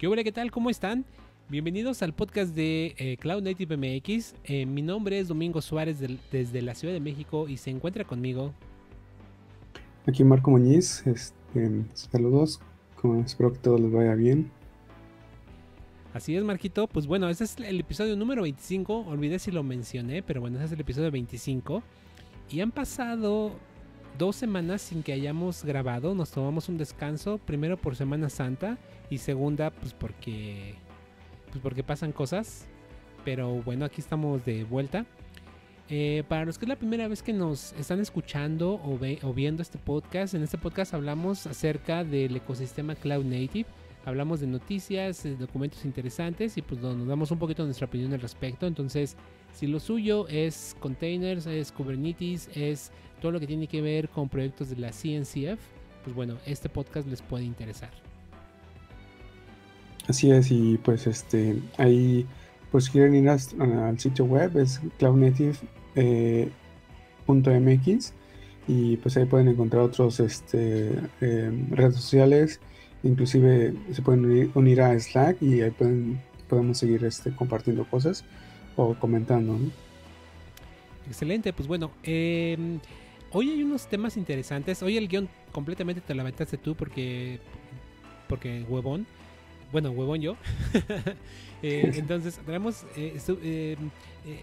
¿Qué hola, qué tal? ¿Cómo están? Bienvenidos al podcast de eh, Cloud Native MX. Eh, mi nombre es Domingo Suárez desde la Ciudad de México y se encuentra conmigo. Aquí Marco Muñiz. Este, saludos. espero que todo les vaya bien. Así es, Marquito. Pues bueno, este es el episodio número 25. Olvidé si lo mencioné, pero bueno, este es el episodio 25. Y han pasado dos semanas sin que hayamos grabado. Nos tomamos un descanso, primero por Semana Santa y segunda, pues porque, pues porque pasan cosas. Pero bueno, aquí estamos de vuelta. Eh, para los que es la primera vez que nos están escuchando o, o viendo este podcast, en este podcast hablamos acerca del ecosistema Cloud Native hablamos de noticias, de documentos interesantes y pues nos damos un poquito nuestra opinión al respecto. Entonces, si lo suyo es containers, es Kubernetes, es todo lo que tiene que ver con proyectos de la CNCF, pues bueno, este podcast les puede interesar. Así es, y pues este, ahí pues quieren ir al sitio web, es cloudnative.mx eh, y pues ahí pueden encontrar otros este, eh, redes sociales Inclusive se pueden unir, a Slack y ahí pueden, podemos seguir este, compartiendo cosas o comentando. Excelente, pues bueno, em, hoy hay unos temas interesantes. Hoy el guion completamente te lo aventaste tú porque, porque huevón. Bueno, huevón yo. Eh, entonces, tenemos eh, em, eh,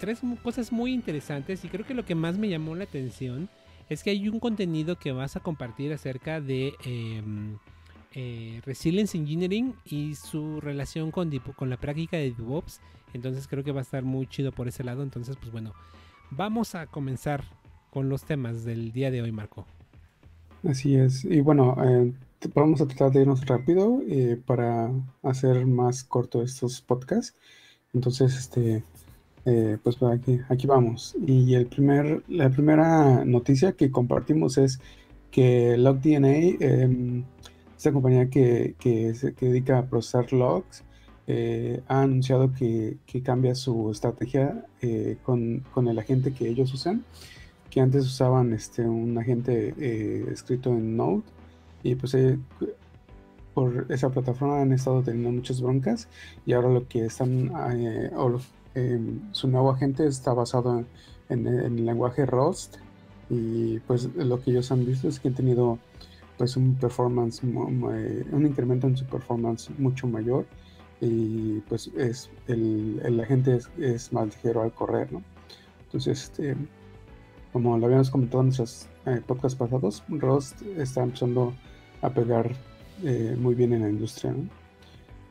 tres cosas muy interesantes y creo que lo que más me llamó la atención es que hay un contenido que vas a compartir acerca de em, eh, Resilience Engineering y su relación con, la práctica de DevOps. Entonces creo que va a estar muy chido por ese lado. Entonces, pues bueno, vamos a comenzar con los temas del día de hoy, Marco. Así es. Y bueno, eh, vamos a tratar de irnos rápido eh, para hacer más corto estos podcasts. Entonces, este, pues aquí, aquí vamos. Y el primer, la primera noticia que compartimos es que LogDNA em, esta compañía que, se dedica a procesar logs eh, ha anunciado que, cambia su estrategia eh, con, el agente que ellos usan, que antes usaban este, un agente eh, escrito en Node y pues por esa plataforma han estado teniendo muchas broncas y ahora lo que están, su nuevo agente está basado en, en, el lenguaje Rust y pues lo que ellos han visto es que han tenido pues un performance, un incremento en su performance mucho mayor y pues es el, el agente es, más ligero al correr, ¿no? Entonces, este, como lo habíamos comentado en nuestros eh, podcasts pasados, Rust está empezando a pegar eh, muy bien en la industria.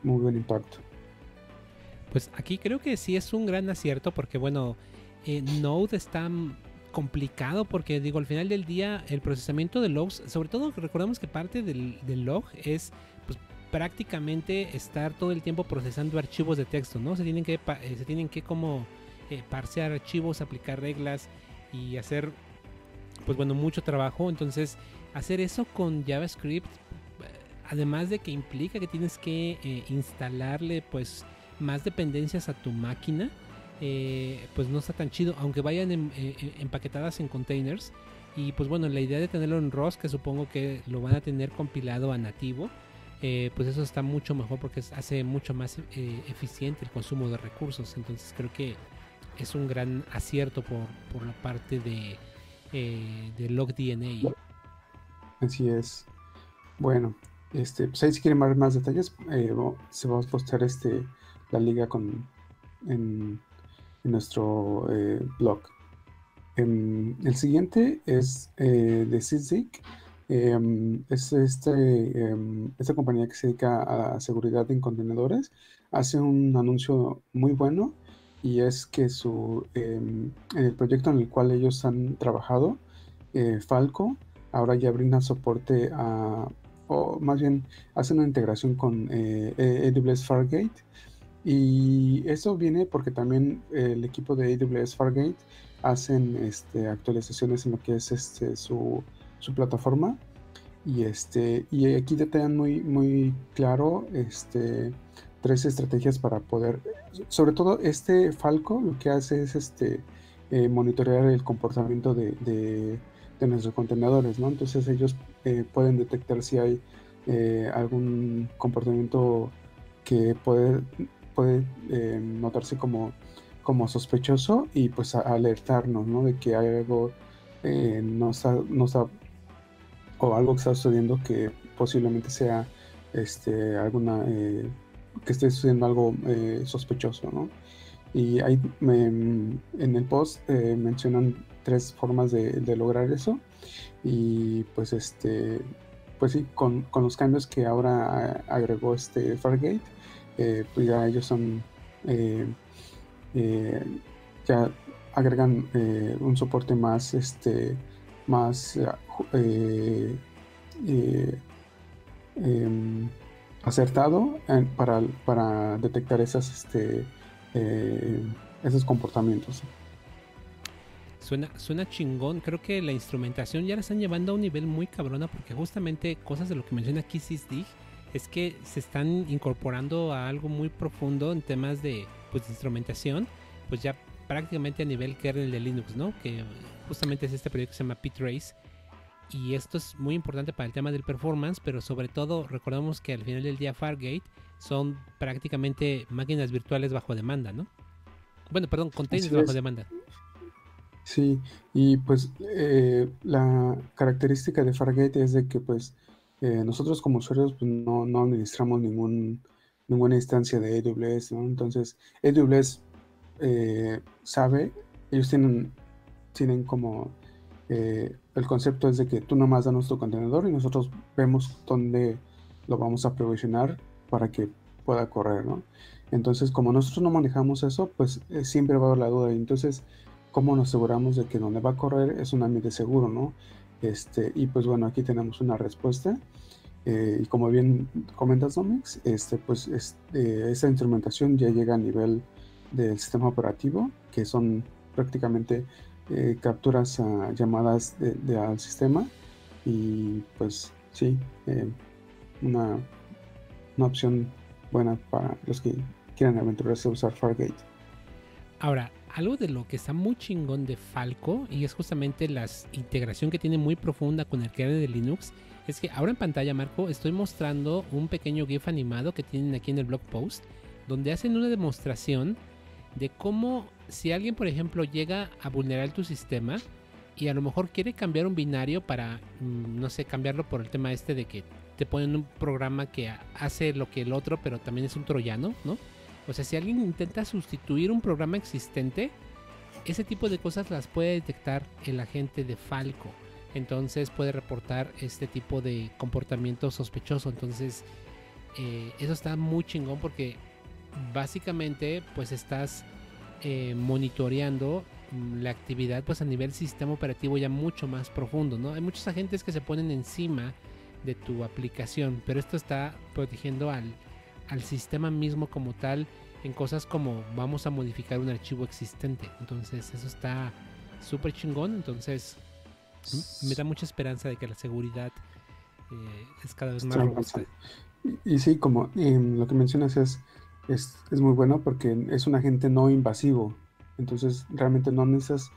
Muy buen impacto. Pues aquí creo que sí es un gran acierto porque, bueno, eh, Node está complicado porque digo, al final del día el procesamiento de logs, sobre todo recordemos que parte del, log es pues, prácticamente estar todo el tiempo procesando archivos de texto, ¿no? Se tienen que, eh, se tienen que como eh, parsear archivos, aplicar reglas y hacer, pues bueno, mucho trabajo. Entonces, hacer eso con JavaScript, además de que implica que tienes que eh, instalarle pues más dependencias a tu máquina, eh, pues no está tan chido, aunque vayan eh, eh, empaquetadas en containers. Y pues bueno, la idea de tenerlo en ROS, que supongo que lo van a tener compilado a nativo, pues eso está mucho mejor porque hace mucho más eficiente el consumo de recursos. Entonces creo que es un gran acierto por, la parte de, de LogDNA. Así es. Bueno, este, pues ahí si quieren más, detalles, se va a postar este, la liga con en, en nuestro eh, blog. Em, el siguiente es eh, de Sizik. Em, es este, em, esta compañía que se dedica a seguridad en contenedores. Hace un anuncio muy bueno y es que su, el proyecto en el cual ellos han trabajado, eh, Falco, ahora ya brinda soporte a, o más bien hace una integración con AWS Fargate y eso viene porque también el equipo de AWS Fargate hacen este, actualizaciones en lo que es este, su, plataforma. Y, este, y aquí detallan muy, muy claro este, tres estrategias para poder, sobre todo este Falco lo que hace es este, eh, monitorear el comportamiento de, nuestros contenedores, Entonces ellos eh, pueden detectar si hay eh, algún comportamiento que puede, puede eh, notarse como, como sospechoso y pues alertarnos, ¿no? De que hay algo eh, no, está, no está, o algo que está sucediendo que posiblemente sea este, alguna, eh, que esté sucediendo algo sospechoso, ¿no? Y ahí en el post mencionan tres formas de, de, lograr eso y pues este pues sí, con, los cambios que ahora agregó este Fargate, eh, pues ya ellos son, eh, eh, ya agregan un soporte más, este, más em, acertado para, para, detectar esas, este, esos comportamientos. Suena, suena chingón. Creo que la instrumentación ya la están llevando a un nivel muy cabrona porque justamente cosas de lo que menciona aquí Dig es que se están incorporando a algo muy profundo en temas de, pues, instrumentación, pues ya prácticamente a nivel kernel de Linux, ¿no? Que justamente es este proyecto que se llama P-Trace. Y esto es muy importante para el tema del performance, pero sobre todo recordamos que al final del día Fargate son prácticamente máquinas virtuales bajo demanda, ¿no? Bueno, perdón, containers bajo demanda. Sí, y pues eh, la característica de Fargate es de que pues eh, nosotros como usuarios pues, no, no administramos ningún, ninguna instancia de AWS. Entonces AWS eh, sabe, ellos tienen, tienen como el concepto es de que tú nomás das nuestro contenedor y nosotros vemos dónde lo vamos a provisionar para que pueda correr, ¿no? Entonces, como nosotros no manejamos eso, pues siempre va a haber la duda. Entonces, cómo nos aseguramos de que donde va a correr es un ambiente seguro, ¿no? Este, y pues bueno, aquí tenemos una respuesta. Eh, y como bien comentas, Domix, este, pues este, esa instrumentación ya llega a nivel del sistema operativo, que son prácticamente eh, capturas a llamadas de, al sistema. Y pues sí, eh, una, una opción buena para los que quieran aventurarse a usar Fargate. Ahora, algo de lo que está muy chingón de Falco y es justamente la integración que tiene muy profunda con el kernel de Linux es que ahora en pantalla Marco estoy mostrando un pequeño GIF animado que tienen aquí en el blog post donde hacen una demostración de cómo si alguien por ejemplo llega a vulnerar tu sistema y a lo mejor quiere cambiar un binario para mm, no sé cambiarlo por el tema este de que te ponen un programa que hace lo que el otro pero también es un troyano, ¿no? O sea, si alguien intenta sustituir un programa existente, ese tipo de cosas las puede detectar el agente de Falco. Entonces puede reportar este tipo de comportamiento sospechoso. Entonces, eh, eso está muy chingón porque básicamente pues estás eh, monitoreando mm, la actividad pues a nivel sistema operativo ya mucho más profundo, ¿no? Hay muchos agentes que se ponen encima de tu aplicación, pero esto está protegiendo al, al sistema mismo como tal en cosas como vamos a modificar un archivo existente. Entonces eso está súper chingón. Entonces me da mucha esperanza de que la seguridad eh, es cada vez más robusta. Y, sí, como lo que mencionas es, es, muy bueno porque es un agente no invasivo. Entonces realmente no necesitas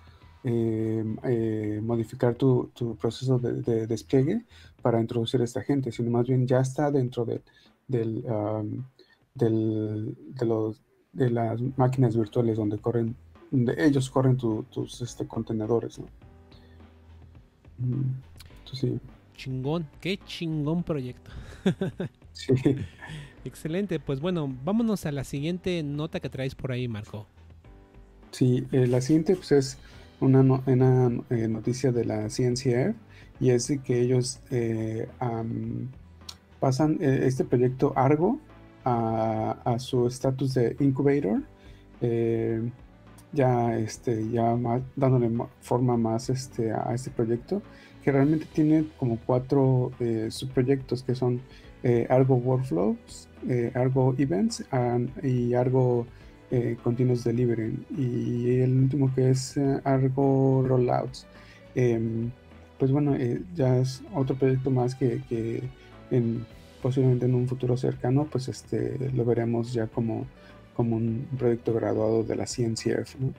eh, eh, modificar tu, proceso de, despliegue para introducir este agente, sino más bien ya está dentro de, del, del, de, los, de las máquinas virtuales donde corren, donde ellos corren tus este, contenedores. ¿no? Mm, sí. Chingón, qué chingón proyecto. sí. Excelente, pues bueno, vámonos a la siguiente nota que traes por ahí, Marco. Sí, eh, la siguiente pues, es una, una eh, noticia de la CNCF y es que ellos eh, pasan eh, este proyecto Argo a, su estatus de incubator, ya, este, ya dándole forma más este, a este proyecto, que realmente tiene como cuatro subproyectos que son Argo Workflows, Argo Events y Argo Continuous Delivery. Y el último que es Argo Rollouts. Em, pues bueno, ya es otro proyecto más que, que en, posiblemente en un futuro cercano, pues este lo veremos ya como, como un proyecto graduado de la CNCF. ¿no?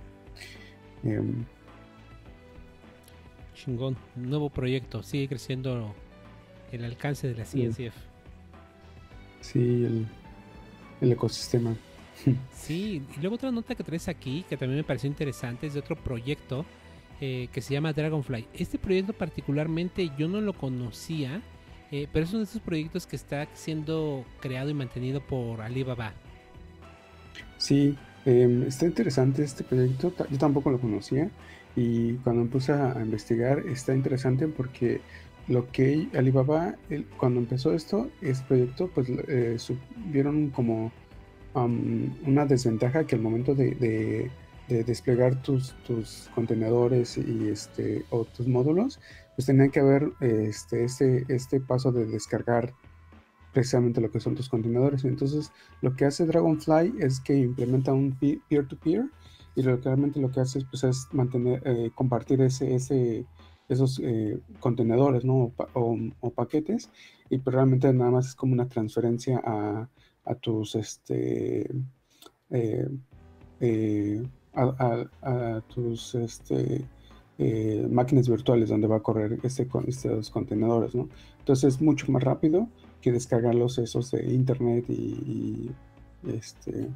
Em, Chingón, nuevo proyecto, sigue creciendo el alcance de la CNCF. Sí, el ecosistema. Sí, y luego otra nota que traes aquí, que también me pareció interesante, es de otro proyecto eh, que se llama Dragonfly. Este proyecto particularmente yo no lo conocía, eh, pero es uno de esos proyectos que está siendo creado y mantenido por Alibaba. Sí, em, está interesante este proyecto, yo tampoco lo conocía y cuando empecé a investigar está interesante porque lo que Alibaba, cuando empezó esto, este proyecto, pues eh, vieron como una desventaja que al momento de, desplegar tus, tus, contenedores y este, o tus módulos, pues tenían que haber este, este, este paso de descargar precisamente lo que son tus contenedores. Entonces, lo que hace Dragonfly es que implementa un peer-to-peer y realmente lo que hace es, pues, es mantener, eh, compartir ese, ese, esos eh, contenedores ¿no? o, paquetes y pues realmente nada más es como una transferencia a, a tus este eh, eh, a, tus este, eh, máquinas virtuales donde va a correr este, estos contenedores, ¿no? Entonces es mucho más rápido que descargarlos esos de internet y, este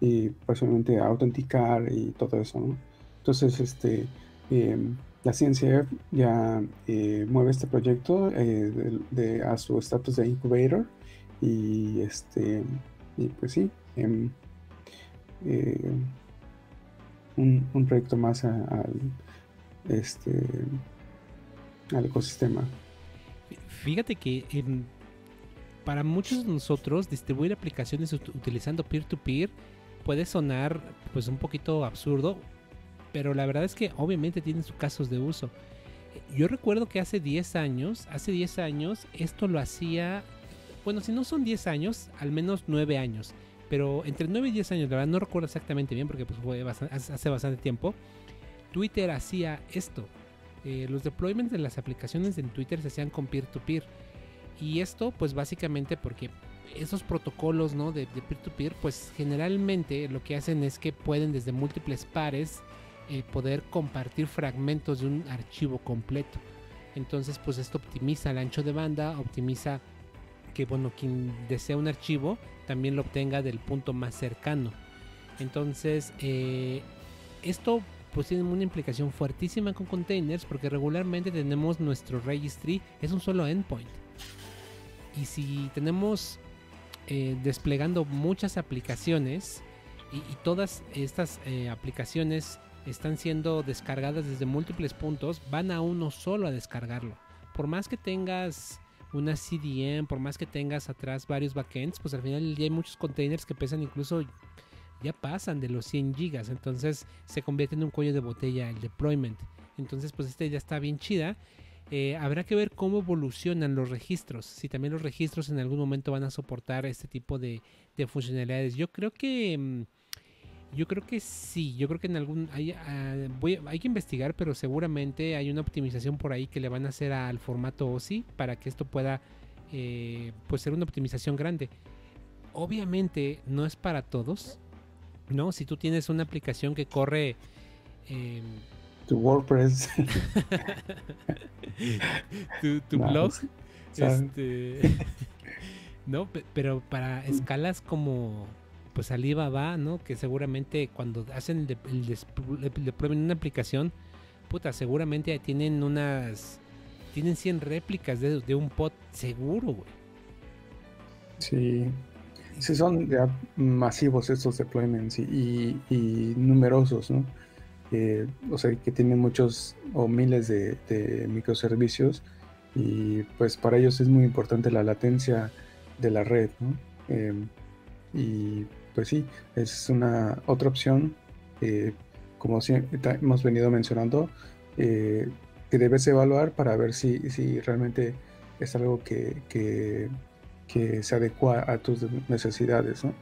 y personalmente autenticar y todo eso, ¿no? Entonces este em, la ciencia ya mueve este proyecto de, a su estatus de incubator y este, y pues sí, em, eh, un, proyecto más al, este, al ecosistema. Fíjate que para muchos de nosotros distribuir aplicaciones utilizando peer-to-peer puede sonar pues un poquito absurdo, pero la verdad es que obviamente tiene sus casos de uso. Yo recuerdo que hace 10 años, hace 10 años esto lo hacía bueno, si no son 10 años, al menos 9 años. Pero entre 9 y 10 años, la verdad no recuerdo exactamente bien porque pues, fue hace bastante tiempo. Twitter hacía esto. Eh, los deployments de las aplicaciones en Twitter se hacían con peer-to-peer. Y esto pues básicamente porque esos protocolos ¿no? de peer-to-peer pues generalmente lo que hacen es que pueden desde múltiples pares eh, poder compartir fragmentos de un archivo completo. Entonces pues esto optimiza el ancho de banda, optimiza que bueno, quien desea un archivo también lo obtenga del punto más cercano. Entonces, eh, esto pues tiene una implicación fuertísima con containers porque regularmente tenemos nuestro registry, es un solo endpoint. Y si tenemos eh, desplegando muchas aplicaciones y, todas estas eh, aplicaciones están siendo descargadas desde múltiples puntos, van a uno solo a descargarlo. Por más que tengas una CDN, por más que tengas atrás varios backends, pues al final ya hay muchos containers que pesan incluso ya pasan de los 100 gigas, entonces se convierte en un cuello de botella el deployment. Entonces, pues este ya está bien chida. Eh, habrá que ver cómo evolucionan los registros, si también los registros en algún momento van a soportar este tipo de, funcionalidades. Yo creo que mm, yo creo que sí, yo creo que en algún hay, ah, hay que investigar, pero seguramente hay una optimización por ahí que le van a hacer al formato OSI para que esto pueda eh, pues ser una optimización grande. Obviamente no es para todos, ¿no? Si tú tienes una aplicación que corre em, tu WordPress, tu, blog, este, no, pero para escalas como pues Alibaba, ¿no? Que seguramente cuando hacen el, el, una aplicación, puta, seguramente tienen unas, tienen 100 réplicas de, un pod seguro, güey. Sí, sí son ya masivos estos deployments y, numerosos, ¿no? o sea, que tienen muchos o miles de, microservicios y pues para ellos es muy importante la latencia de la red, ¿no? Em, y pues sí, es una otra opción, eh, como hemos venido mencionando, eh, que debes evaluar para ver si, si realmente es algo que, que, se adecua a tus necesidades. ¿no?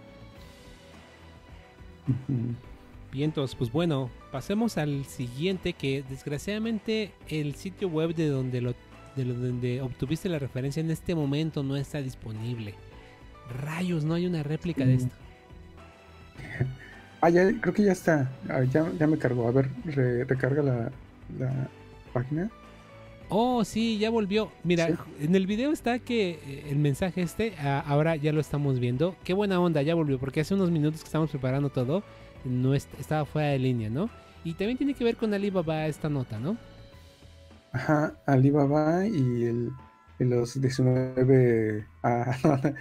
Bien, entonces, pues bueno, pasemos al siguiente que desgraciadamente el sitio web de donde lo de donde obtuviste la referencia en este momento no está disponible. Rayos, no hay una réplica de esto. Ah, ya, creo que ya está. Ah, ya, me cargó. A ver, recarga la, página. Oh, sí, ya volvió. Mira, en el video está que eh, el mensaje este, ahora ya lo estamos viendo. Qué buena onda, ya volvió, porque hace unos minutos que estamos preparando todo, no estaba fuera de línea, ¿no? Y también tiene que ver con Alibaba esta nota, ¿no? Ajá, Alibaba y el, los 19, ah,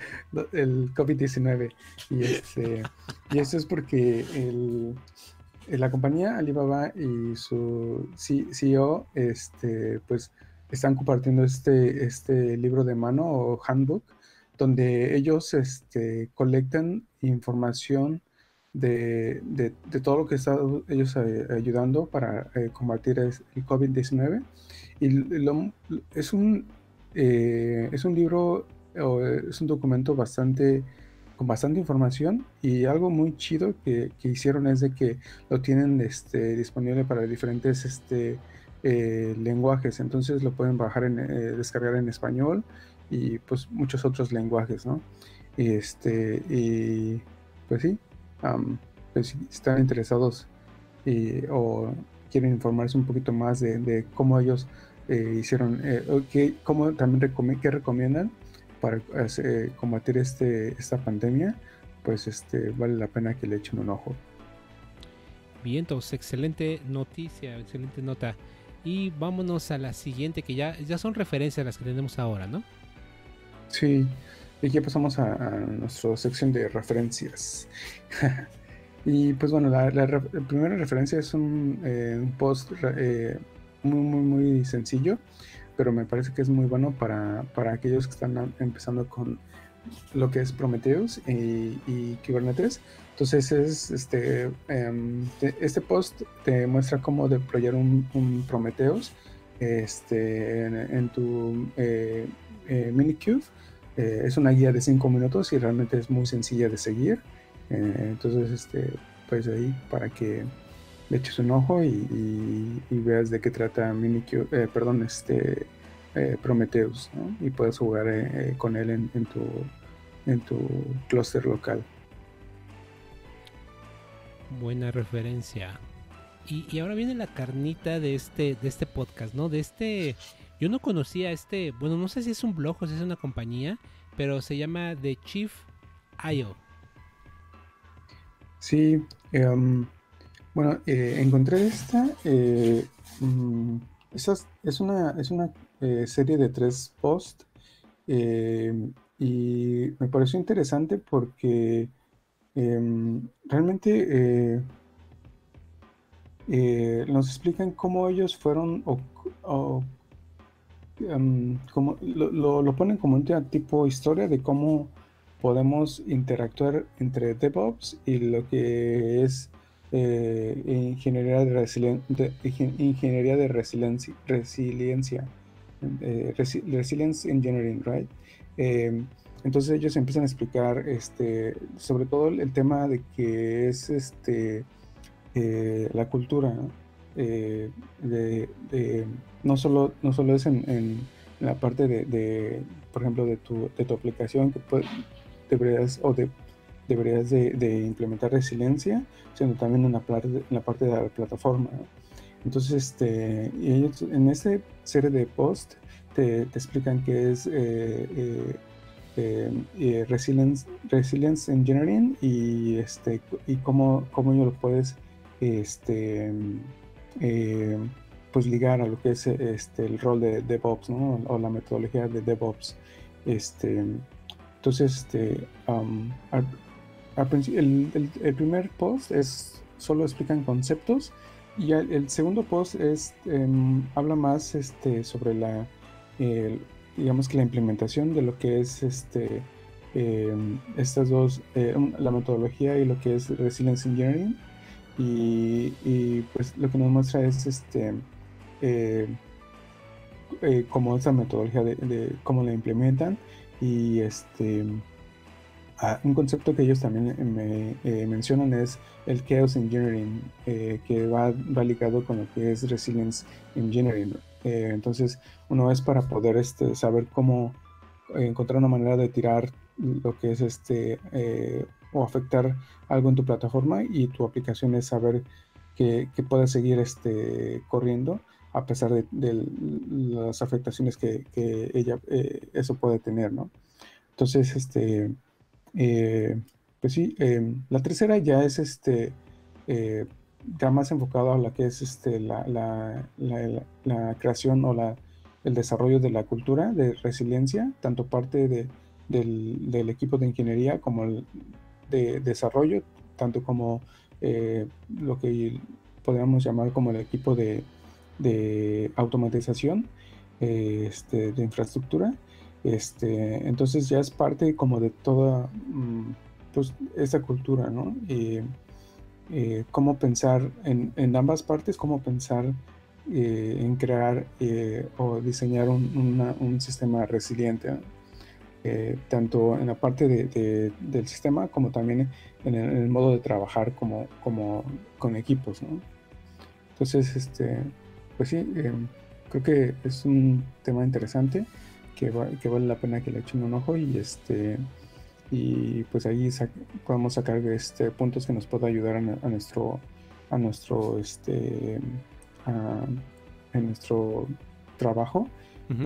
el COVID-19. Y, este, y eso es porque el, la compañía Alibaba y su CEO este, pues, están compartiendo este, este libro de mano o handbook, donde ellos este, colectan información de, todo lo que están ellos eh, ayudando para eh, combatir el COVID-19. Y es, un, eh, es un libro, es un documento bastante con bastante información y algo muy chido que, hicieron es de que lo tienen este, disponible para diferentes este, lenguajes, entonces lo pueden bajar en, descargar en español y pues muchos otros lenguajes, ¿no? Y este, y pues sí, pues, si están interesados o quieren informarse un poquito más de, cómo ellos eh, hicieron, eh, cómo también qué recomiendan para eh, combatir este, esta pandemia, pues este, vale la pena que le echen un ojo. Bien, entonces, excelente noticia, excelente nota. Y vámonos a la siguiente, que ya, ya son referencias las que tenemos ahora, ¿no? Sí, y ya pasamos a, nuestra sección de referencias. y pues bueno, la, primera referencia es un, eh, post eh, muy, muy, muy sencillo, pero me parece que es muy bueno para, aquellos que están empezando con lo que es Prometheus y, Kubernetes. Entonces es este, em, este post te muestra cómo deployar un, Prometheus este, en, tu eh, Minikube eh, es una guía de 5 minutos y realmente es muy sencilla de seguir. Eh, entonces, este, pues ahí para que le eches un ojo y, veas de qué trata Minikube, eh, perdón, este Prometheus, y puedes jugar con él en, tu en tu clúster local. Buena referencia. Y, y, ahora viene la carnita de este, de este podcast, ¿no? De este yo no conocía este, bueno, no sé si es un blog o si es una compañía, pero se llama The Chief IO. Sí, em, bueno, eh, encontré esta. Eh, mm, es, una, es una eh, serie de tres posts em, y me pareció interesante porque em, realmente nos explican cómo ellos fueron o Em, como, lo, ponen como un tipo historia de cómo podemos interactuar entre DevOps y lo que es eh, ingeniería de, ingeniería de resiliencia, resiliencia eh, resilience engineering, right? Em, entonces ellos empiezan a explicar este, sobre todo el tema de que es este, eh, la cultura, de, no solo, no solo es en, la parte de, por ejemplo, de tu, de tu aplicación que deberías o de, deberías de, implementar resiliencia, sino también en la, la parte de la plataforma. Entonces, este, y ellos en esta serie de posts te, explican qué es eh, eh, eh, resilience, resilience Engineering y, este, y cómo, cómo lo puedes este, pues ligar a lo que es este, el rol de DevOps, ¿no? O la metodología de DevOps. Este, entonces, este, el, primer post es solo explican conceptos y el, segundo post es em, habla más este, sobre la, digamos que la implementación de lo que es este, em, estas dos, eh, la metodología y lo que es Resilience Engineering. Y, pues lo que nos muestra es este eh, eh, como esa metodología de, cómo la implementan y este un concepto que ellos también me eh, mencionan es el chaos engineering que va, ligado con lo que es resilience engineering entonces uno es para poder este, saber cómo encontrar una manera de tirar lo que es este o afectar algo en tu plataforma y tu aplicación es saber que, que pueda seguir este, corriendo a pesar de, las afectaciones que, ella, eh, eso puede tener, ¿no? Entonces, este, eh, pues sí, em, la tercera ya es este, eh, ya más enfocado a la que es este, la, la, creación o la, el desarrollo de la cultura de resiliencia, tanto parte de, del, equipo de ingeniería como el de desarrollo, tanto como lo que podríamos llamar como el equipo de, de automatización eh, este, de infraestructura. Este, entonces ya es parte como de toda mm, pues, esta cultura, ¿no? Y, eh, cómo pensar en, en, ambas partes, cómo pensar eh, en crear o diseñar un, sistema resiliente, tanto en la parte de, del sistema como también en el, modo de trabajar como, con equipos, ¿no? Entonces, este, pues sí, creo que es un tema interesante que, que, vale la pena que le echen un ojo y este y pues ahí podemos sacar este puntos que nos pueda ayudar a, nuestro a nuestro este a, nuestro trabajo.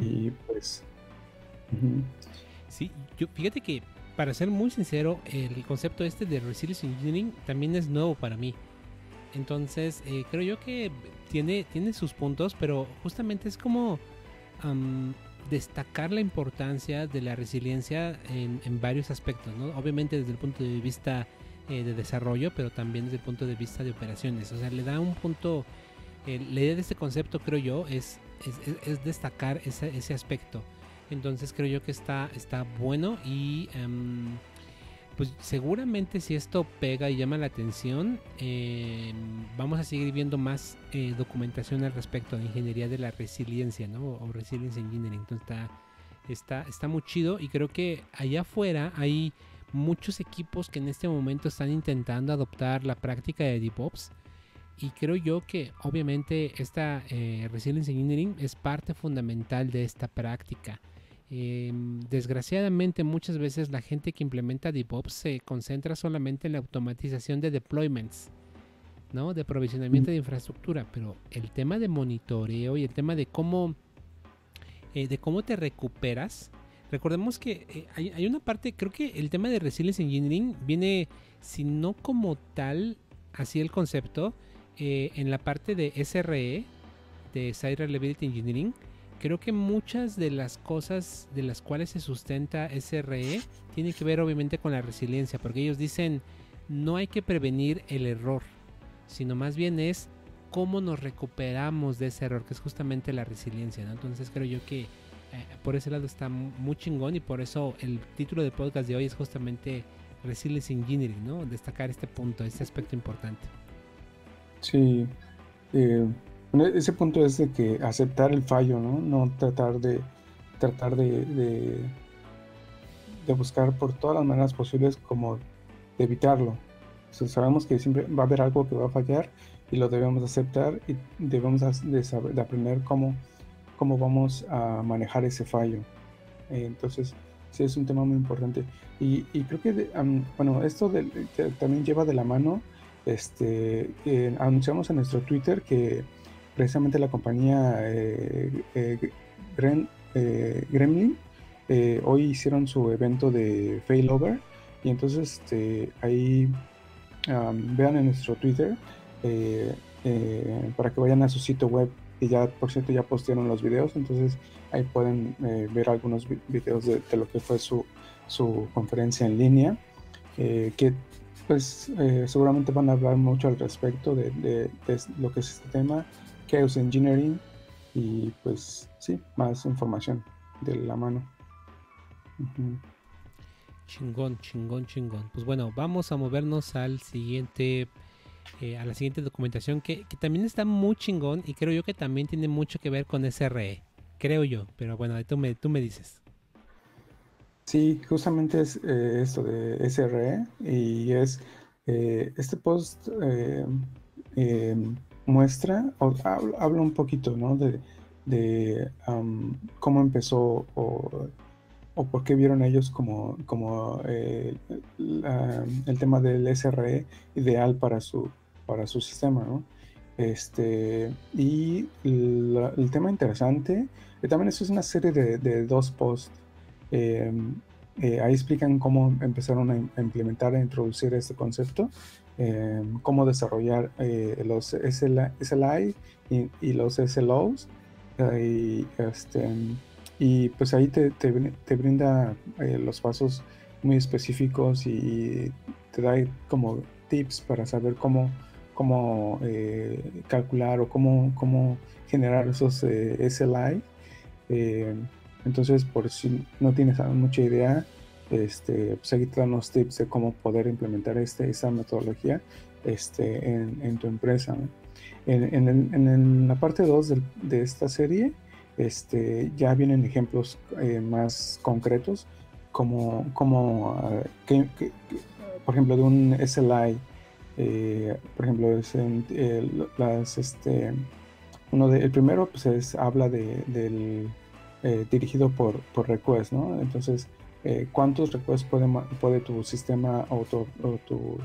Y pues sí yo fíjate que para ser muy sincero el concepto este de resilience engineering también es nuevo para mí. Entonces eh, creo yo que tiene, tiene sus puntos, pero justamente es como destacar la importancia de la resiliencia en, varios aspectos, ¿no? Obviamente desde el punto de vista eh, de desarrollo, pero también desde el punto de vista de operaciones. O sea, le da un punto, eh, la idea de este concepto, creo yo, es, es, destacar ese, ese, aspecto. Entonces creo yo que está, está bueno y pues seguramente si esto pega y llama la atención, eh, vamos a seguir viendo más eh, documentación al respecto de ingeniería de la resiliencia, ¿no? O resilience engineering. Entonces está, está, está muy chido y creo que allá afuera hay muchos equipos que en este momento están intentando adoptar la práctica de DevOps. Y creo yo que obviamente esta eh, Resilience Engineering es parte fundamental de esta práctica. Em, desgraciadamente muchas veces la gente que implementa DevOps se concentra solamente en la automatización de deployments, ¿no? De provisionamiento de infraestructura, pero el tema de monitoreo y el tema de cómo, eh, de cómo te recuperas. Recordemos que eh, hay, una parte, creo que el tema de Resilience Engineering viene, si no como tal, así el concepto, eh, en la parte de SRE, de Site Reliability Engineering, creo que muchas de las cosas de las cuales se sustenta SRE tiene que ver obviamente con la resiliencia, porque ellos dicen no hay que prevenir el error, sino más bien es cómo nos recuperamos de ese error, que es justamente la resiliencia. Entonces creo yo que eh, por ese lado está muy chingón y por eso el título del podcast de hoy es justamente Resilience Engineering, ¿no? Destacar este punto, este aspecto importante. Sí, eh, ese punto es de que aceptar el fallo, ¿no? No tratar de tratar de, de, buscar por todas las maneras posibles como evitarlo. sabemos que siempre va a haber algo que va a fallar y lo debemos aceptar y debemos de, aprender cómo, cómo vamos a manejar ese fallo. Eh, entonces, sí es un tema muy importante. Y, creo que, bueno, esto también lleva de la mano, este, anunciamos en nuestro Twitter que precisamente la compañía eh, eh, eh, Gremlin hoy hicieron su evento de failover. Y entonces este, ahí vean en nuestro Twitter para que vayan a su sitio web. Y ya por cierto ya postearon los videos. Entonces ahí pueden ver algunos videos de, lo que fue su, su conferencia en línea que pues seguramente van a hablar mucho al respecto de, lo que es este tema Chaos Engineering y pues sí, más información de la mano. Chingón, chingón, chingón. Pues bueno, vamos a movernos al siguiente, eh, a la siguiente documentación que, también está muy chingón y creo yo que también tiene mucho que ver con SRE. Creo yo, pero bueno, tú me, tú me dices. Sí, justamente es eh, esto de SRE y es eh, este post muestra, o habla, un poquito, ¿no? De, de cómo empezó o, o, por qué vieron ellos como, como eh, el tema del SRE ideal para su, para su sistema, ¿no? Este, y el tema interesante, eh, también eso es una serie de, dos posts. Em, eh, ahí explican cómo empezaron a, implementar e introducir este concepto, em, cómo desarrollar eh, los SLI y, los SLOs. y, este, y pues ahí te, brinda los pasos muy específicos y te da como tips para saber cómo eh, calcular o cómo, generar esos eh, SLI. Eh, entonces, por si no tienes mucha idea, este, pues unos tips de cómo poder implementar este, esa metodología este, en, tu empresa. En, la parte 2 de, esta serie, este, ya vienen ejemplos más concretos, como, como por ejemplo, de un SLI eh, por ejemplo, este, uno de, el primero pues es, habla de, del eh, dirigido por, por request, ¿no? Entonces, eh, ¿cuántos requests puede, tu sistema o tu, o tu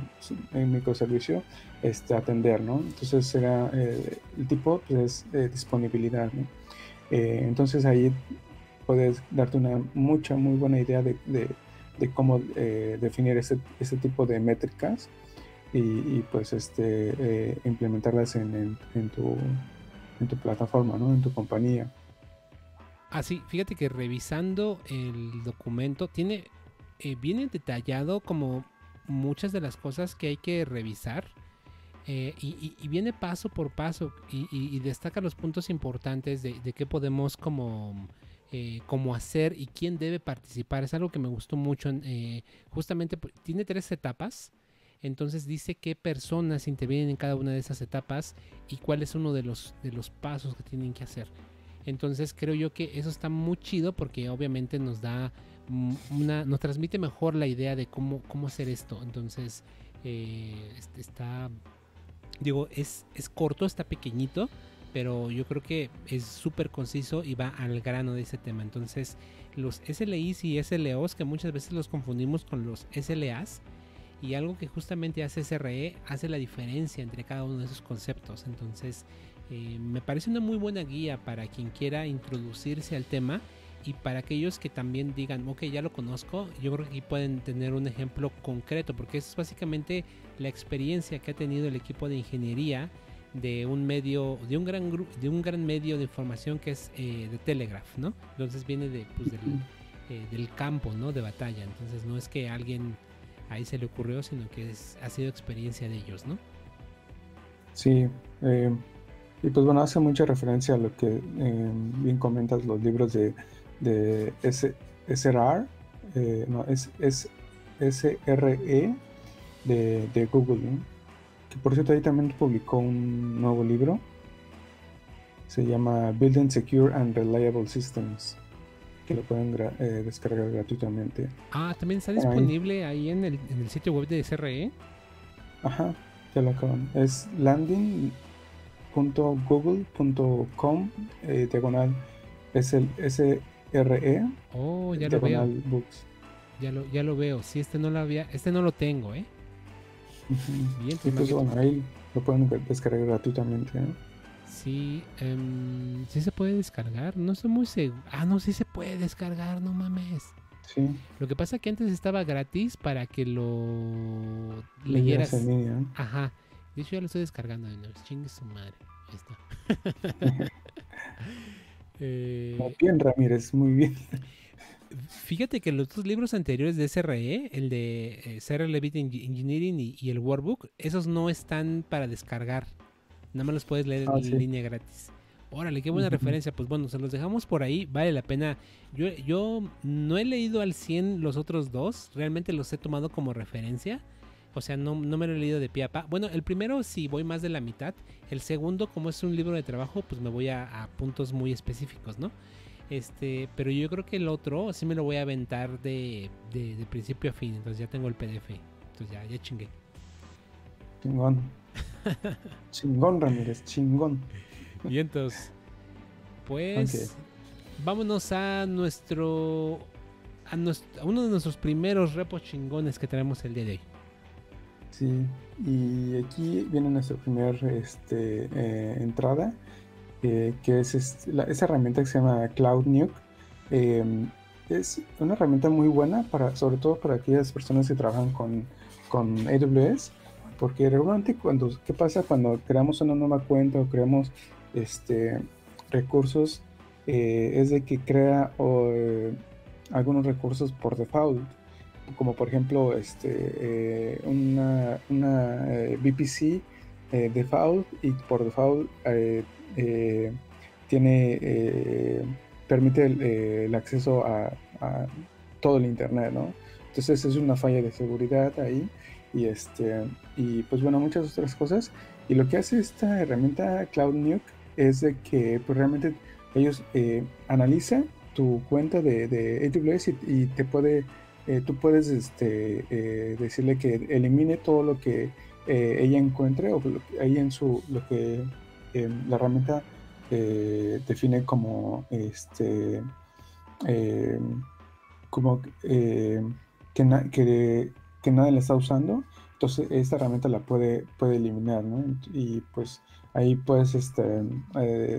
microservicio este, atender, ¿no? Entonces, será el tipo pues, es disponibilidad, entonces, ahí puedes darte una mucha, muy buena idea de, cómo definir ese, ese tipo de métricas y, pues este, eh, implementarlas en, tu, en tu plataforma, ¿no? En tu compañía. Ah, sí, fíjate que revisando el documento tiene, eh, viene detallado como muchas de las cosas que hay que revisar. Eh, y, viene paso por paso y, destaca los puntos importantes de, qué podemos como, como hacer y quién debe participar. Es algo que me gustó mucho. justamente pues, tiene tres etapas. Entonces dice qué personas intervienen en cada una de esas etapas y cuál es uno de los, de los pasos que tienen que hacer. Entonces creo yo que eso está muy chido porque obviamente nos da una, nos transmite mejor la idea de cómo, cómo hacer esto. Entonces eh, está, digo, es, es corto, está pequeñito, pero yo creo que es súper conciso y va al grano de ese tema. Entonces los SLIs y SLOs que muchas veces los confundimos con los SLAs y algo que justamente hace SRE hace la diferencia entre cada uno de esos conceptos. Entonces, eh, me parece una muy buena guía para quien quiera introducirse al tema y para aquellos que también digan, ok, ya lo conozco, yo creo que aquí pueden tener un ejemplo concreto, porque es básicamente la experiencia que ha tenido el equipo de ingeniería de un medio, de un gran grupo, de un gran medio de información que es eh, de Telegraph, ¿no? Entonces viene de, pues, del, eh, del campo, ¿no? De batalla. Entonces no es que alguien ahí se le ocurrió, sino que ha sido experiencia de ellos, ¿no? Sí, eh, y pues bueno, hace mucha referencia a lo que eh, bien comentas, los libros de, de SRR, eh, no, es, es SRE de, de Google, que por cierto ahí también publicó un nuevo libro, se llama Building Secure and Reliable Systems que lo pueden eh, descargar gratuitamente. Ah, también está disponible ahí, en, el, en, el, sitio web de SRE. Ajá, ya lo acaban. Es landing.google.com eh, diagonal es el SRE. Oh, ya lo veo. Books. Ya lo, ya lo veo. Sí, este no lo había, este no lo tengo, ¿eh? Bien, pues, bueno, ahí lo pueden descargar gratuitamente. Sí, um, sí se puede descargar. No estoy muy seguro. Ah, no, sí se puede descargar, no mames. Sí. Lo que pasa es que antes estaba gratis para que lo leyeras. Ajá. De hecho ya lo estoy descargando de nuevo. Chingue su madre. Ahí está. eh... Muy bien, Ramírez, muy bien. Fíjate que los dos libros anteriores de SRE, el de eh, SRE Levit Engineering y, y, el Workbook, esos no están para descargar. Nada más los puedes leer en ah, línea gratis. Órale, qué buena referencia. Pues bueno, se los dejamos por ahí. Vale la pena. Yo, yo no he leído al 100 los otros dos. Realmente los he tomado como referencia. O sea, no, no me lo he leído de pie a pa. Bueno, el primero sí voy más de la mitad. El segundo, como es un libro de trabajo, pues me voy a, puntos muy específicos, ¿no? Este, pero yo creo que el otro sí me lo voy a aventar de, de, principio a fin. Entonces ya tengo el PDF. Entonces ya, ya chingué. Chingón. chingón, Ramírez, chingón. Y entonces, pues vámonos a nuestro, a uno de nuestros primeros repos chingones que tenemos el día de hoy. Sí, y aquí viene nuestra primera este, eh, entrada, eh, que es este, esa herramienta que se llama Cloud Nuke. Em, es una herramienta muy buena, para, sobre todo para aquellas personas que trabajan con, con AWS, porque realmente cuando, ¿qué pasa cuando creamos una nueva cuenta o creamos este, recursos? Eh, es de que crea algunos recursos por default como por ejemplo este, eh, una, una eh, VPC eh, default y por default tiene permite el, acceso a, todo el internet, ¿no? Entonces es una falla de seguridad ahí y este y pues bueno muchas otras cosas y lo que hace esta herramienta Cloud Nuke es de que pues realmente ellos analizan tu cuenta de, de AWS y te puede eh, tú puedes este, eh, decirle que elimine todo lo que eh, ella encuentre o ahí en su lo que la herramienta define como este como que, que, que, nadie la está usando entonces esta herramienta la puede puede eliminar ¿no? y pues ahí puedes este,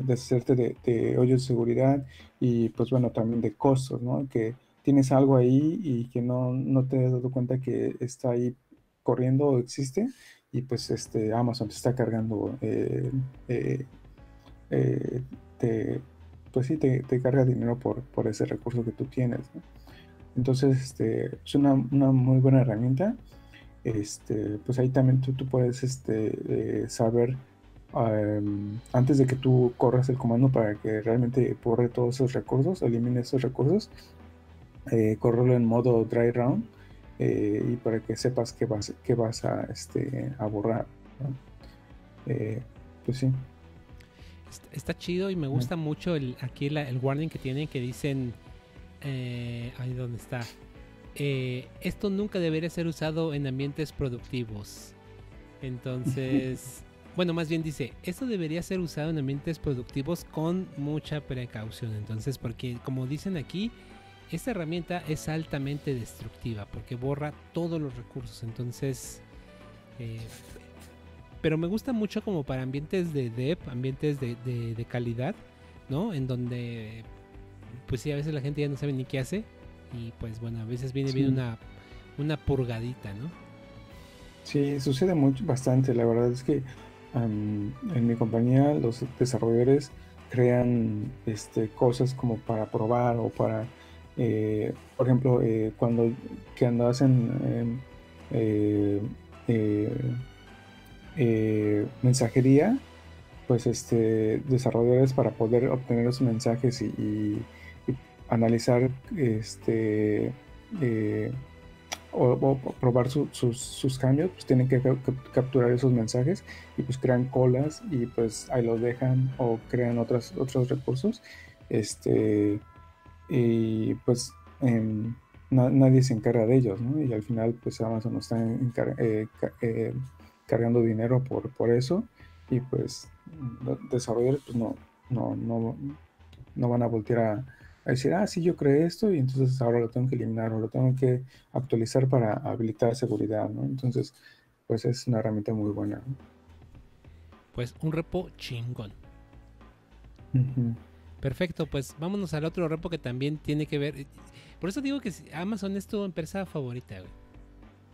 deshacerte de, de hoyos de seguridad y pues bueno también de costos ¿no? que tienes algo ahí y que no, te has dado cuenta que está ahí corriendo o existe y pues este Amazon te está cargando eh, eh, eh, te, pues sí te, carga dinero por, por, ese recurso que tú tienes entonces este, es una, muy buena herramienta. Este, pues ahí también tú, tú puedes este, saber antes de que tú corras el comando para que realmente borre todos esos recursos elimine esos recursos eh, correrlo en modo dry round eh, y para que sepas que vas, que vas a, este, a borrar. Eh, pues sí. Está, chido y me gusta mucho el, aquí el warning que tienen que dicen, ahí donde está, esto nunca debería ser usado en ambientes productivos. Entonces, bueno, más bien dice, esto debería ser usado en ambientes productivos con mucha precaución. Entonces, porque como dicen aquí, esta herramienta es altamente destructiva porque borra todos los recursos. Entonces, eh, pero me gusta mucho como para ambientes de dev, ambientes de, calidad, ¿no? En donde, pues sí, a veces la gente ya no sabe ni qué hace. Y pues bueno, a veces viene bien una, una purgadita, ¿no? Sí, sucede mucho, bastante. La verdad es que en mi compañía los desarrolladores crean este, cosas como para probar o para eh, por ejemplo, eh, cuando, hacen eh, mensajería, pues este, desarrolladores para poder obtener los mensajes y, analizar este, o, probar sus, cambios, pues tienen que capturar esos mensajes y pues crean colas y pues ahí los dejan o crean otros otros recursos. Este, y pues em, nadie se encarga de ellos, ¿no? Y al final pues Amazon nos está eh, eh, cargando dinero por, por eso y pues desarrolladores pues no, no, no, no van a voltear a, decir, ah, sí, yo creé esto y entonces ahora lo tengo que eliminar o lo tengo que actualizar para habilitar seguridad, ¿no? Entonces, pues es una herramienta muy buena. Pues un repo chingón. Perfecto, pues vámonos al otro repo que también tiene que ver. Por eso digo que Amazon es tu empresa favorita, güey.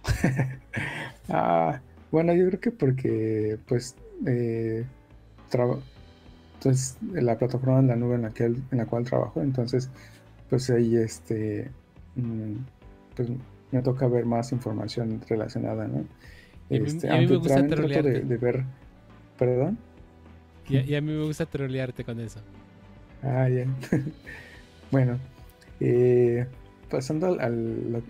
ah, bueno, yo creo que porque, pues, eh, entonces la plataforma en la nube en la, que, en la cual trabajo, entonces, pues ahí, este, mm, pues me toca ver más información relacionada, ¿no? Este, a mí, me gusta trolearte. De, ver, perdón. y a mí me gusta trolearte con eso. Ah, ya. bueno, eh, pasando al,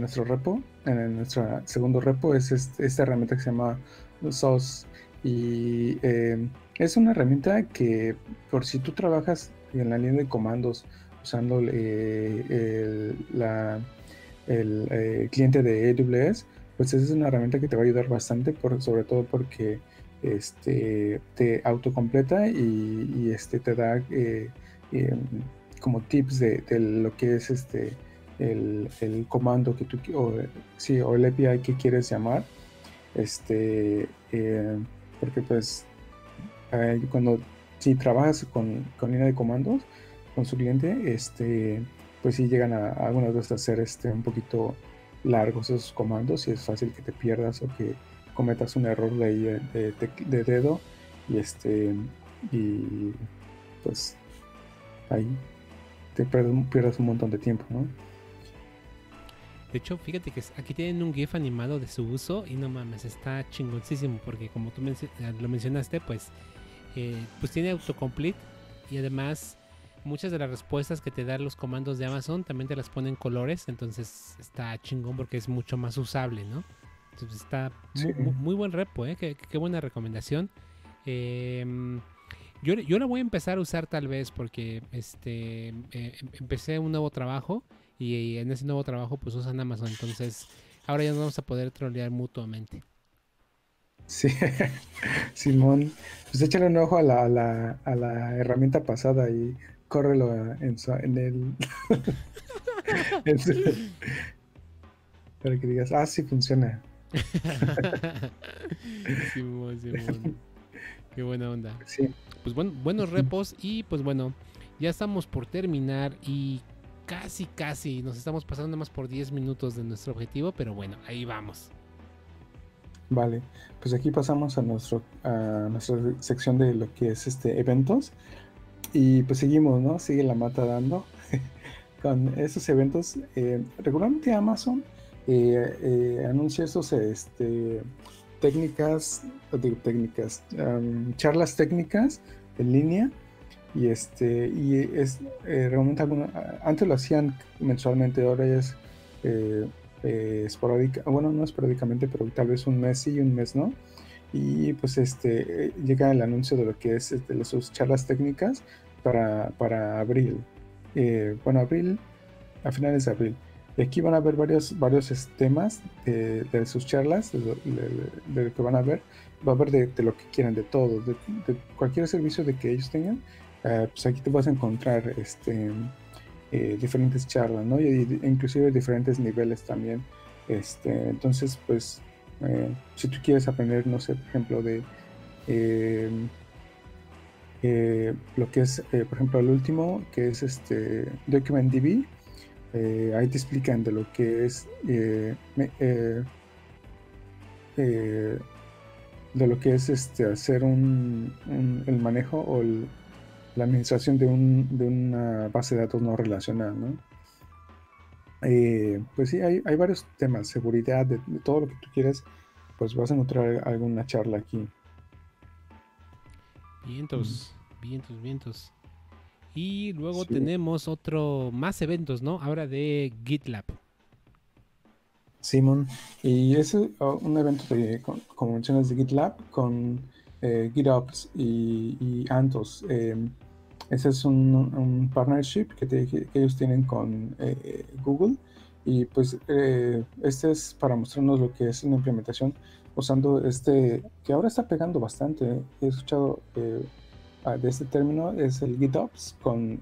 nuestro repo, en nuestro segundo repo es esta herramienta que se llama SOS y eh, es una herramienta que por si tú trabajas en la línea de comandos usando eh, el, el cliente de AWS, pues es una herramienta que te va a ayudar bastante, por, sobre todo porque este, te autocompleta y, y este, te da eh, em, como tips de, lo que es este, el, el comando que tú, o, sí, o el API que quieres llamar. este, eh, porque pues cuando si trabajas con, con, línea de comandos con su cliente, este, pues si llegan a, algunas veces a ser este, un poquito largos esos comandos y es fácil que te pierdas o que cometas un error de, ahí de, dedo y este y pues ahí te pierdes un montón de tiempo, ¿no? De hecho, fíjate que aquí tienen un GIF animado de su uso y no mames, está chingoncísimo porque como tú eh, lo mencionaste, pues, eh, pues tiene autocomplete y además muchas de las respuestas que te dan los comandos de Amazon también te las ponen colores, entonces está chingón porque es mucho más usable, ¿no? Entonces está muy, buen repo, ¿eh? Qué, buena recomendación. Em, yo, yo la voy a empezar a usar tal vez porque este eh, em, empecé un nuevo trabajo y, en ese nuevo trabajo pues usan Amazon. Entonces ahora ya nos vamos a poder trolear mutuamente. Sí, Simón, pues échale un ojo a la, a la, herramienta pasada y córrelo en, en el... para que digas, ah, sí funciona. Simón, Simón. Qué buena onda. Sí. Pues bueno, buenos repos y pues bueno, ya estamos por terminar y casi, casi nos estamos pasando más por 10 minutos de nuestro objetivo, pero bueno, ahí vamos. Vale, pues aquí pasamos a, nuestro, a nuestra sección de lo que es este eventos y pues seguimos, ¿no? Sigue la mata dando con esos eventos. Eh, regularmente Amazon eh, eh, anuncia esos este, técnicas, digo técnicas, charlas técnicas en línea y este y es eh, realmente antes lo hacían mensualmente ahora es eh, eh, esporádica bueno no esporádicamente pero tal vez un mes sí y un mes no. Y pues este llega el anuncio de lo que es este, sus charlas técnicas para, para abril bueno abril a finales de abril y aquí van a ver varios varios temas de, sus charlas de lo, que van a ver va a haber de, lo que quieran de todo de, cualquier servicio de que ellos tengan eh, pues aquí te vas a encontrar este, eh, diferentes charlas, ¿no? Y, inclusive diferentes niveles también. Este, entonces, pues, eh, si tú quieres aprender, no sé, por ejemplo, de lo que es, por ejemplo, el último, que es este DocumentDB, ahí te explican de lo que es de lo que es este hacer un, el manejo o la administración de, un, de una base de datos no relacionada, ¿no? Eh, pues sí, hay, varios temas, seguridad, de, todo lo que tú quieras, pues vas a encontrar alguna charla aquí. Vientos, vientos, vientos. Y luego tenemos otro, más eventos, ¿no? Ahora de GitLab. Simón, y es un evento de, como mencionas, de GitLab con eh, GitOps y, y Antos. Eh, ese es un, partnership que, ellos tienen con eh, Google y pues eh, este es para mostrarnos lo que es una implementación usando este, que ahora está pegando bastante. He escuchado eh, de este término, es el GitOps con,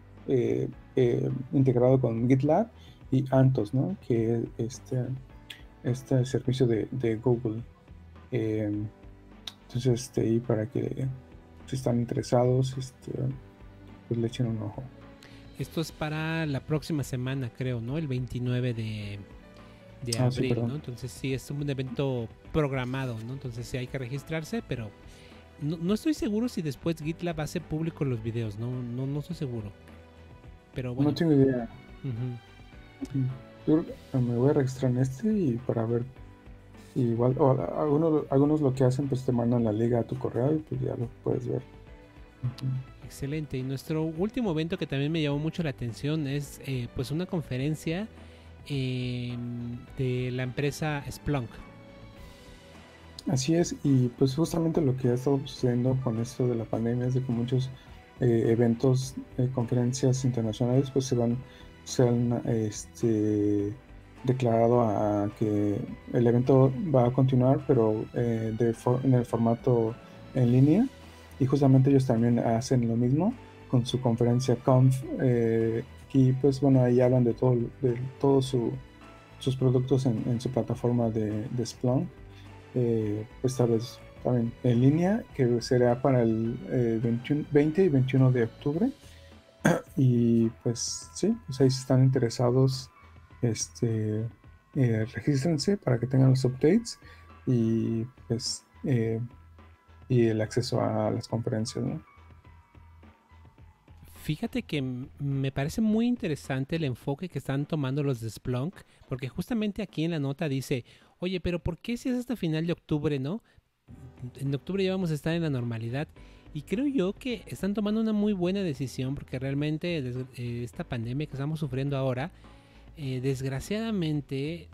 integrado con GitLab y Antos, ¿no? que es este, este servicio de, Google. entonces, este, y para que si están interesados, este, pues le echen un ojo. Esto es para la próxima semana, creo, ¿no? El 29 de, ah, abril, ¿no? Entonces sí, es un evento programado, ¿no? Entonces sí hay que registrarse, pero no, estoy seguro si después GitLab hace público los videos, no, no, no estoy seguro. Pero bueno. No tengo idea. Yo me voy a registrar en este y para ver. Igual, algunos, algunos lo que hacen, pues te mandan la liga a tu correo y pues ya lo puedes ver. Excelente. Y nuestro último evento que también me llamó mucho la atención es eh, pues una conferencia em, de la empresa Splunk. Así es, y pues justamente lo que ha estado sucediendo con esto de la pandemia es de que muchos eh, eventos, eh, conferencias internacionales, pues se van, se han este, declarado a, que el evento va a continuar, pero de en el formato en línea y justamente ellos también hacen lo mismo con su conferencia Conf eh, y pues bueno ahí hablan de todo de todos sus productos en, su plataforma de, Splunk esta vez también en línea, que será para el 20 y 21 de octubre. Y pues sí, pues si están interesados, este, regístrense para que tengan los updates y pues y el acceso a las conferencias, ¿no? Fíjate que me parece muy interesante el enfoque que están tomando los de Splunk, porque justamente aquí en la nota dice, oye, pero ¿por qué si es hasta final de octubre, no? En octubre ya vamos a estar en la normalidad. Y creo yo que están tomando una muy buena decisión, porque realmente eh, esta pandemia que estamos sufriendo ahora, eh, desgraciadamente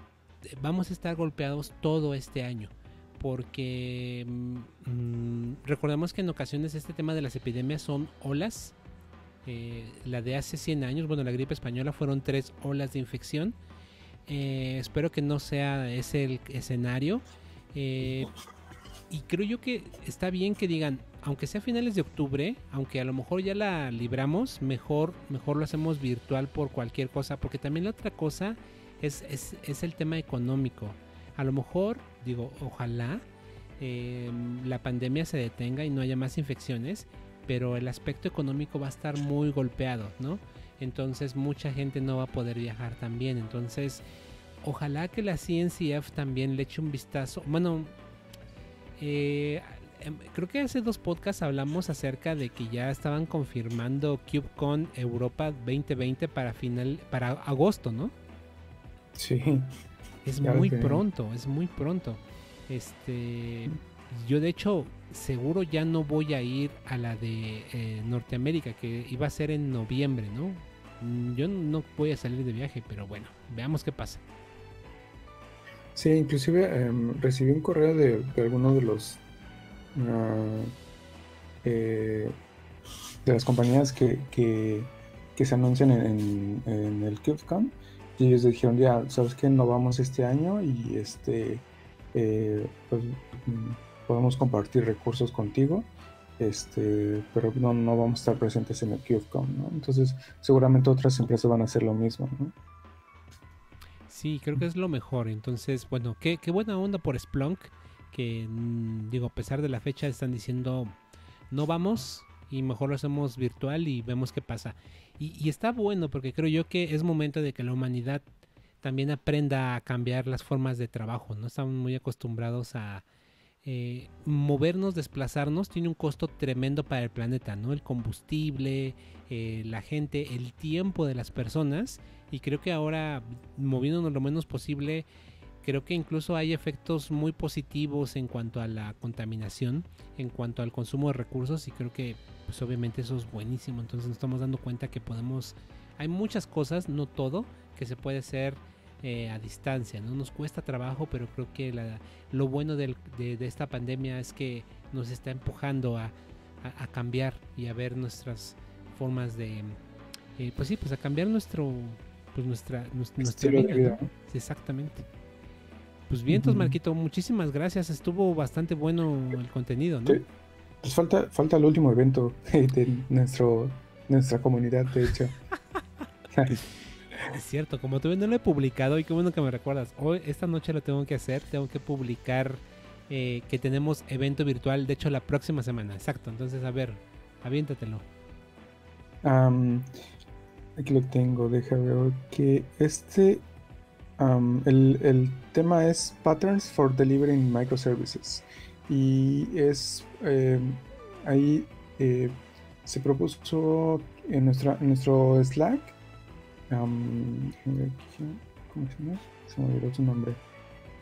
vamos a estar golpeados todo este año porque mm, recordemos que en ocasiones este tema de las epidemias son olas. Eh, la de hace 100 años, bueno, la gripe española fueron tres olas de infección. Eh, espero que no sea ese el escenario. Eh, y creo yo que está bien que digan, aunque sea finales de octubre, aunque a lo mejor ya la libramos, mejor, mejor lo hacemos virtual por cualquier cosa, porque también la otra cosa es, es, es el tema económico. A lo mejor, digo, ojalá em, la pandemia se detenga y no haya más infecciones, pero el aspecto económico va a estar muy golpeado, ¿no? Entonces mucha gente no va a poder viajar también. Entonces, ojalá que la CNCF también le eche un vistazo. Bueno, eh, em, creo que hace dos podcasts hablamos acerca de que ya estaban confirmando CubeCon Europa 2020 para final, para agosto, ¿no? Sí. Es muy pronto, es muy pronto. Este, yo de hecho seguro ya no voy a ir a la de eh, Norteamérica que iba a ser en noviembre, ¿no? Mm, yo no voy a salir de viaje, pero bueno, veamos qué pasa. Sí, inclusive em, recibí un correo de, alguno de los ah, eh, de las compañías que, que, se anuncian en, en el CubeCon y ellos dijeron, ya, ¿sabes qué? No vamos este año y este, eh, pues mm, podemos compartir recursos contigo, este, pero no, no vamos a estar presentes en el CubeCon, ¿no? Entonces, seguramente otras empresas van a hacer lo mismo, ¿no? Sí, creo que es lo mejor. Entonces, bueno, qué, qué buena onda por Splunk, que mm, digo, a pesar de la fecha están diciendo, no vamos y mejor lo hacemos virtual y vemos qué pasa. Y, está bueno porque creo yo que es momento de que la humanidad también aprenda a cambiar las formas de trabajo. No estamos muy acostumbrados a eh, movernos, desplazarnos. Tiene un costo tremendo para el planeta, ¿no? El combustible, eh, la gente, el tiempo de las personas. Y creo que ahora, moviéndonos lo menos posible, creo que incluso hay efectos muy positivos en cuanto a la contaminación, en cuanto al consumo de recursos y creo que pues obviamente eso es buenísimo. Entonces nos estamos dando cuenta que podemos, hay muchas cosas, no todo, que se puede hacer eh, a distancia. No nos cuesta trabajo, pero creo que lo bueno de, esta pandemia es que nos está empujando a, cambiar y a ver nuestras formas de, eh, pues sí, pues a cambiar nuestro, pues nuestra, nuestra vida. exactamente. Pues bien, entonces Marquito, muchísimas gracias. Estuvo bastante bueno el contenido, ¿no? Pues falta, falta el último evento de nuestro, nuestra comunidad, de hecho. es cierto, como tú no lo he publicado y qué bueno que me recuerdas. Hoy, esta noche lo tengo que hacer, tengo que publicar eh, que tenemos evento virtual, de hecho la próxima semana, exacto. Entonces, a ver, aviéntatelo. aquí lo tengo, deja ver que este, el, el tema es Patterns for Delivering Microservices y es eh, ahí eh, se propuso en, nuestra, nuestro Slack ¿cómo se llama? se me olvidó su nombre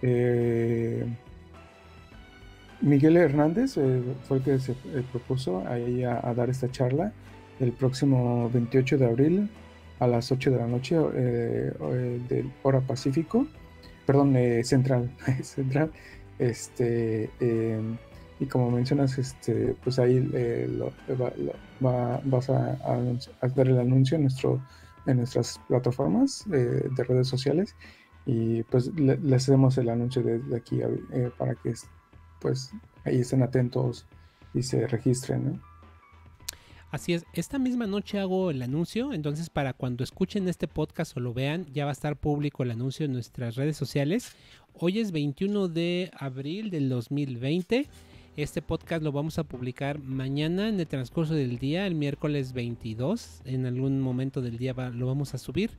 eh, Miguel Hernández fue el que se propuso ahí a, dar esta charla el próximo 28 de abril a las 8 de la noche de hora pacífico perdón central central este, y como mencionas, este, pues ahí eh, lo, vas a, dar el anuncio en, nuestro, en nuestras plataformas eh, de redes sociales y pues le, hacemos el anuncio desde aquí eh, para que pues ahí estén atentos y se registren. Así es, esta misma noche hago el anuncio, entonces para cuando escuchen este podcast o lo vean, ya va a estar público el anuncio en nuestras redes sociales. Hoy es 21 de abril del 2020. Este podcast lo vamos a publicar mañana en el transcurso del día, el miércoles 22. En algún momento del día lo vamos a subir.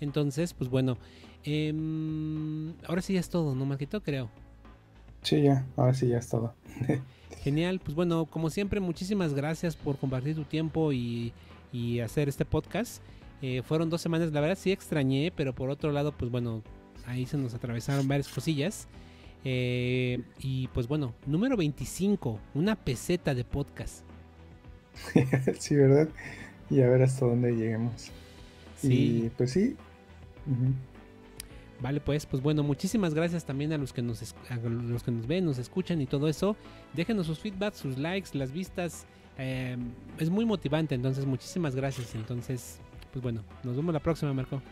Entonces, pues bueno, em, ahora sí ya es todo, ¿no, Marquito? Creo. Sí, ya, ahora sí ya es todo. Genial, pues bueno, como siempre, muchísimas gracias por compartir tu tiempo y, hacer este podcast. Eh, fueron dos semanas, la verdad sí extrañé, pero por otro lado, pues bueno, ahí se nos atravesaron varias cosillas. Eh, y pues bueno, número 25, una peseta de podcast. sí, ¿verdad? Y a ver hasta dónde lleguemos. Sí. Y pues sí. Vale, pues, pues bueno, muchísimas gracias también a los que nos los que nos ven, nos escuchan y todo eso. Déjenos sus feedbacks, sus likes, las vistas. Eh, es muy motivante, entonces muchísimas gracias. Entonces, pues bueno, nos vemos la próxima, Marco.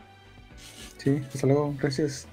Sí, hasta luego, gracias.